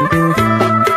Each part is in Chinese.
you.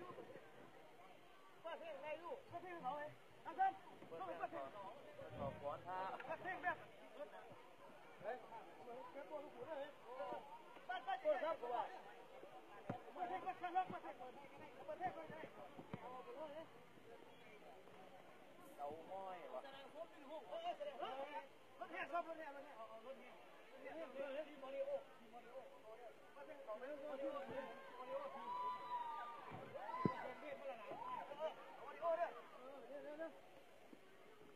过秤卖肉，过秤好没？阿生，过秤，过秤，过磅，他。过秤不要。哎，先报上股的人。三三九三，好吧。过秤，过秤，过秤，过秤，过秤。老妹，我。哎哎，没秤，没秤，没秤，没秤，好，没秤。没秤，没秤，没秤，没秤，没秤。过秤，老妹，过秤。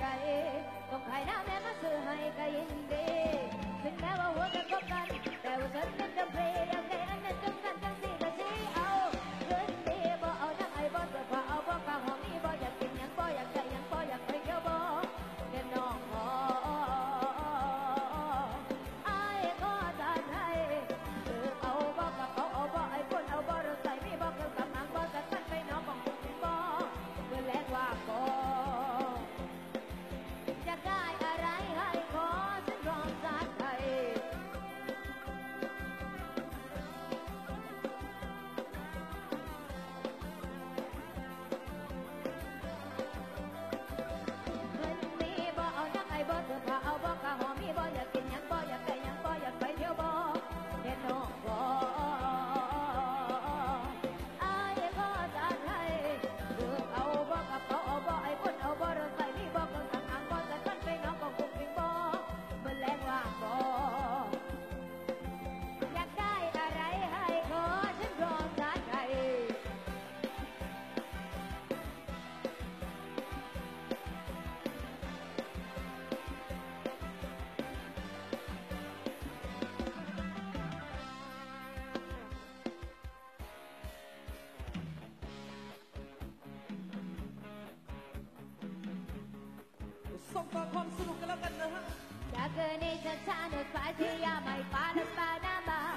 ไรก็ใครน้าแม่มาซื้อให้ก็ยินดี送到康斯路格拉根呢？那个你在唱的快递呀，买巴拉巴拿巴。